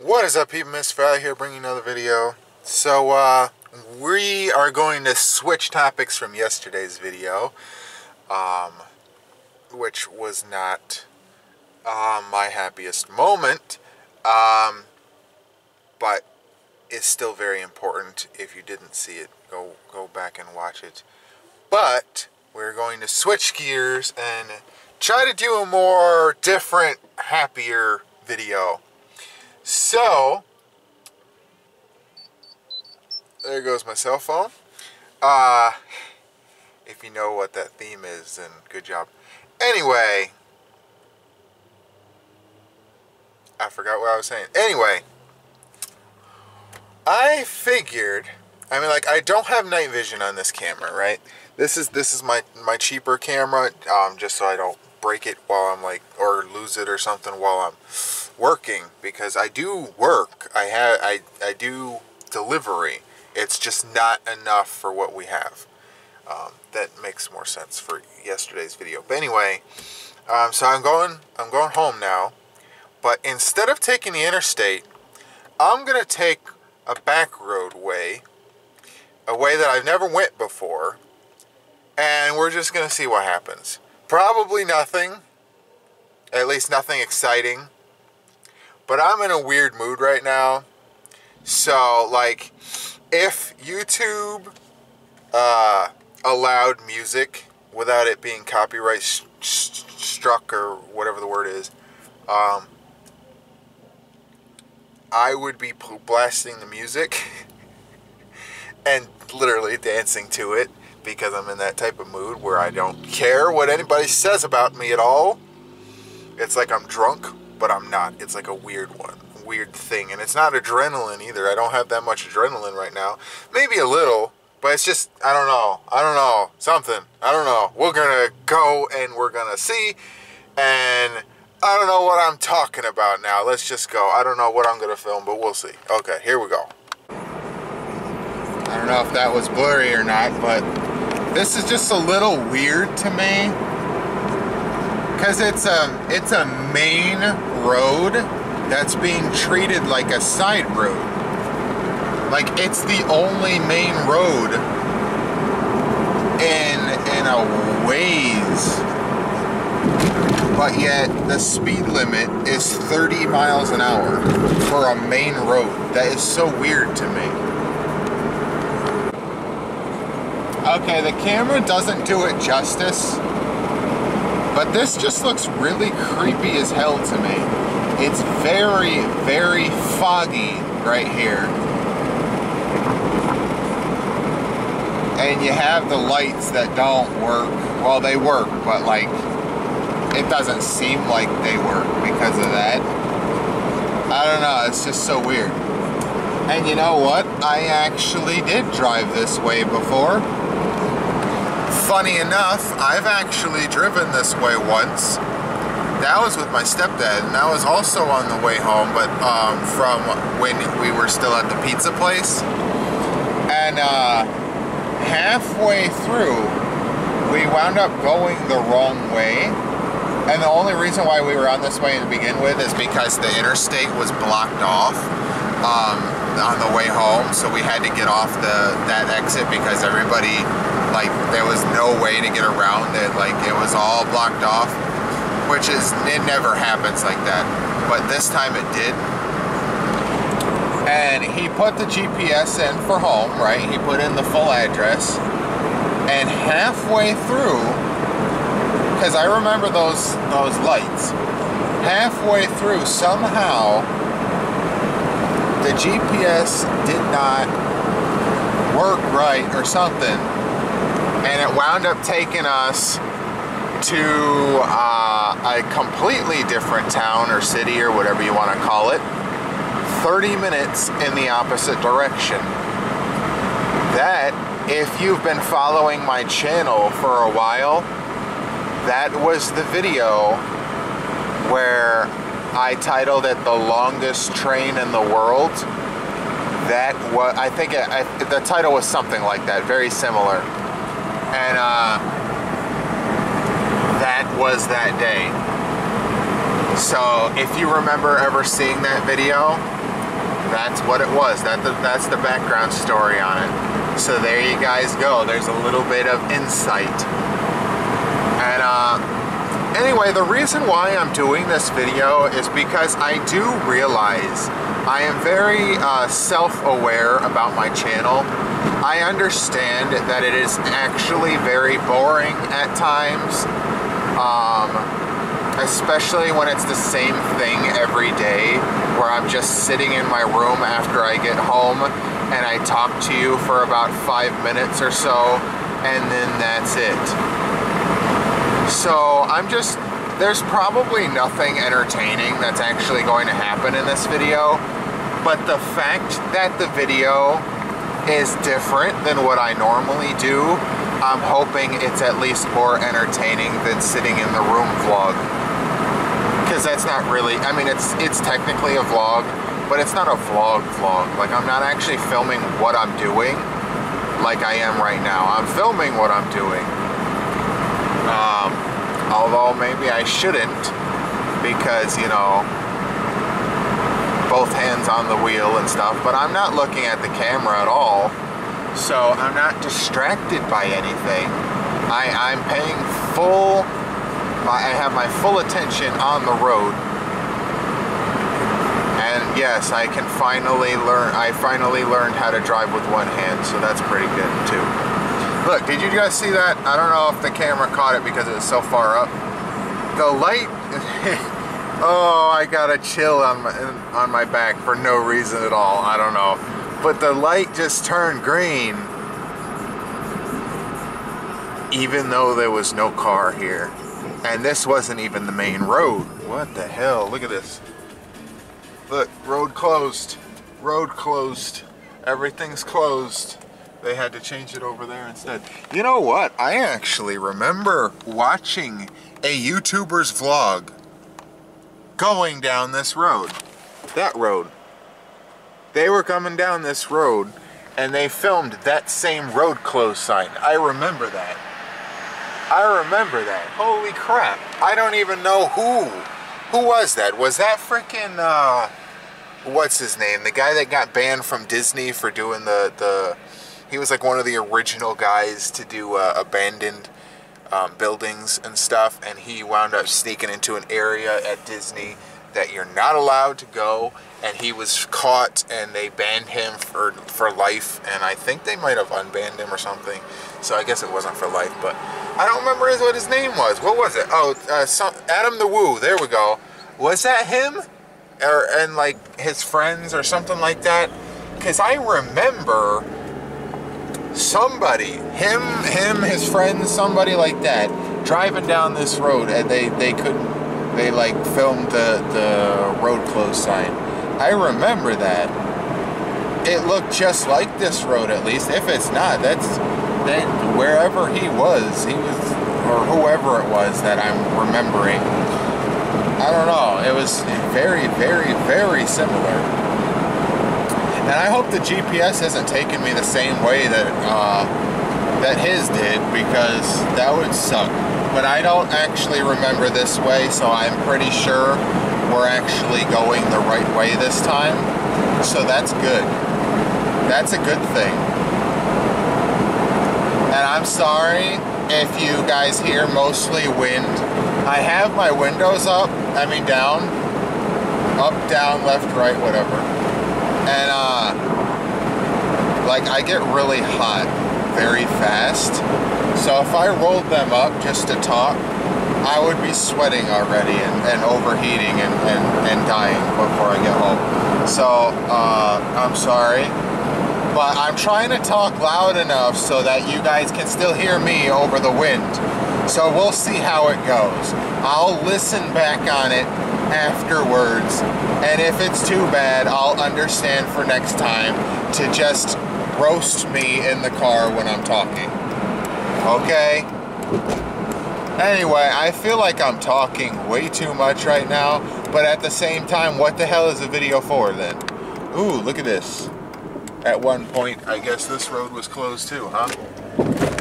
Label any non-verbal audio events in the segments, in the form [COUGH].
What is up people, Mr. Fallior here bringing another video. So uh, we are going to switch topics from yesterday's video, um, which was not uh, my happiest moment, um, but is still very important. If you didn't see it, go, go back and watch it. But we're going to switch gears and try to do a more different, happier video. So, there goes my cell phone. Uh, if you know what that theme is, then good job. Anyway, I forgot what I was saying. Anyway, I figured, I mean, like, I don't have night vision on this camera, right? This is this is my my cheaper camera, um, just so I don't break it while I'm like, or lose it or something while I'm working because I do work. I have I I do delivery. It's just not enough for what we have. Um, that makes more sense for yesterday's video. But anyway, um, so I'm going I'm going home now. But instead of taking the interstate, I'm gonna take a back road way, a way that I've never went before, and we're just gonna see what happens. Probably nothing, at least nothing exciting. But I'm in a weird mood right now. So, like, if YouTube uh, allowed music without it being copyright struck or whatever the word is, um, I would be blasting the music [LAUGHS] and literally dancing to it because I'm in that type of mood where I don't care what anybody says about me at all. It's like I'm drunk but I'm not. It's like a weird one, weird thing. And it's not adrenaline either. I don't have that much adrenaline right now. Maybe a little, but it's just, I don't know. I don't know. Something. I don't know. We're going to go and we're going to see. And I don't know what I'm talking about now. Let's just go. I don't know what I'm going to film, but we'll see. Okay, here we go. I don't know if that was blurry or not, but this is just a little weird to me because it's a it's a main road that's being treated like a side road. Like it's the only main road in in a ways. But yet the speed limit is 30 miles an hour for a main road. That is so weird to me. Okay, the camera doesn't do it justice but this just looks really creepy as hell to me. It's very, very foggy right here. And you have the lights that don't work. Well, they work, but like, it doesn't seem like they work because of that. I don't know, it's just so weird. And you know what? I actually did drive this way before funny enough, I've actually driven this way once. That was with my stepdad, and that was also on the way home, but um, from when we were still at the pizza place. And uh, halfway through, we wound up going the wrong way. And the only reason why we were on this way to begin with is because the interstate was blocked off. Um, on the way home, so we had to get off the that exit because everybody like there was no way to get around it. Like it was all blocked off, which is it never happens like that. But this time it did. And he put the GPS in for home, right? He put in the full address. And halfway through, because I remember those those lights, halfway through somehow the GPS did not work right or something and it wound up taking us to uh, a completely different town or city or whatever you want to call it. 30 minutes in the opposite direction. That if you've been following my channel for a while that was the video where I titled it the longest train in the world. That was I think it, I, the title was something like that very similar and uh, that was that day. So if you remember ever seeing that video, that's what it was. That the, That's the background story on it. So there you guys go. There's a little bit of insight. And uh, anyway, the reason why I'm doing this video is because I do realize I am very uh, self-aware about my channel. I understand that it is actually very boring at times. Um, especially when it's the same thing every day where I'm just sitting in my room after I get home and I talk to you for about five minutes or so and then that's it. So I'm just, there's probably nothing entertaining that's actually going to happen in this video but the fact that the video is different than what I normally do I'm hoping it's at least more entertaining than sitting in the room vlog because that's not really, I mean, it's it's technically a vlog, but it's not a vlog vlog. Like, I'm not actually filming what I'm doing like I am right now. I'm filming what I'm doing. Um, although maybe I shouldn't because, you know, both hands on the wheel and stuff, but I'm not looking at the camera at all, so I'm not distracted by anything. I, I'm paying full I have my full attention on the road. And yes, I can finally learn, I finally learned how to drive with one hand, so that's pretty good too. Look, did you guys see that? I don't know if the camera caught it because it was so far up. The light, [LAUGHS] oh, I got a chill on my, on my back for no reason at all. I don't know. But the light just turned green even though there was no car here. And this wasn't even the main road. What the hell? Look at this. Look, road closed. Road closed. Everything's closed. They had to change it over there instead. You know what? I actually remember watching a YouTuber's vlog going down this road. That road. They were coming down this road and they filmed that same road closed sign. I remember that. I remember that. Holy crap. I don't even know who. Who was that? Was that freaking, uh, what's his name? The guy that got banned from Disney for doing the, the he was like one of the original guys to do uh, abandoned um, buildings and stuff, and he wound up sneaking into an area at Disney that you're not allowed to go, and he was caught, and they banned him for for life, and I think they might have unbanned him or something. So I guess it wasn't for life, but I don't remember what his name was. What was it? Oh, uh, some, Adam the Woo. There we go. Was that him? Or and like his friends or something like that? Because I remember somebody, him, him, his friends, somebody like that, driving down this road, and they they couldn't. They like filmed the the road closed sign. I remember that. It looked just like this road, at least. If it's not, that's then wherever he was, he was, or whoever it was that I'm remembering, I don't know, it was very, very, very similar. And I hope the GPS hasn't taken me the same way that uh, that his did, because that would suck. But I don't actually remember this way, so I'm pretty sure we're actually going the right way this time. So that's good. That's a good thing. And I'm sorry if you guys hear mostly wind. I have my windows up, I mean down, up, down, left, right, whatever. And uh, like I get really hot very fast. So if I rolled them up just to talk, I would be sweating already and, and overheating and, and, and dying before I get home. So uh, I'm sorry but I'm trying to talk loud enough so that you guys can still hear me over the wind. So we'll see how it goes. I'll listen back on it afterwards, and if it's too bad, I'll understand for next time to just roast me in the car when I'm talking. Okay? Anyway, I feel like I'm talking way too much right now, but at the same time, what the hell is the video for then? Ooh, look at this at one point, I guess this road was closed too, huh?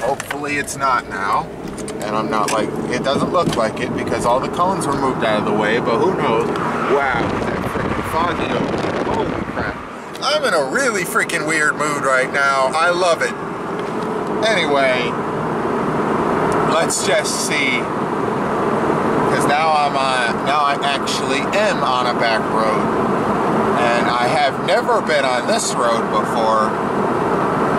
Hopefully it's not now. And I'm not like, it doesn't look like it because all the cones were moved out of the way, but who knows? Wow, foggy Holy crap. I'm in a really freaking weird mood right now. I love it. Anyway, let's just see. Because now I'm on, now I actually am on a back road. And I have never been on this road before.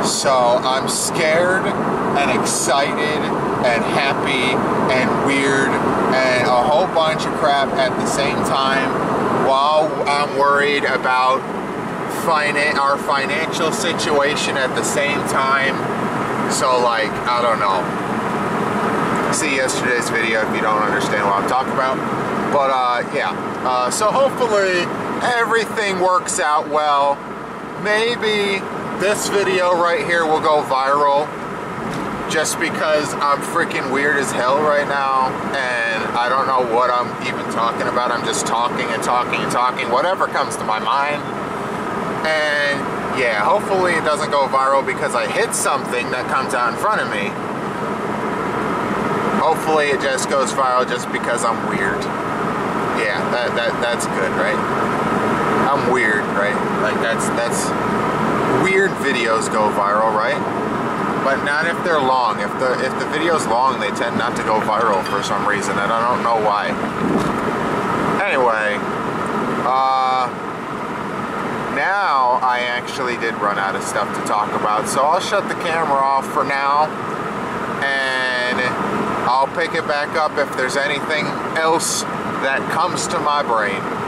So I'm scared and excited and happy and weird and a whole bunch of crap at the same time while I'm worried about finan our financial situation at the same time. So like, I don't know. See yesterday's video if you don't understand what I'm talking about. But uh, yeah, uh, so hopefully everything works out well. Maybe this video right here will go viral just because I'm freaking weird as hell right now and I don't know what I'm even talking about. I'm just talking and talking and talking, whatever comes to my mind. And yeah, hopefully it doesn't go viral because I hit something that comes out in front of me. Hopefully it just goes viral just because I'm weird. Yeah, that, that that's good, right? I'm weird, right? Like that's that's weird videos go viral, right? but not if they're long. If the if the video's long, they tend not to go viral for some reason, and I don't know why. Anyway, uh, now I actually did run out of stuff to talk about, so I'll shut the camera off for now, and I'll pick it back up if there's anything else that comes to my brain.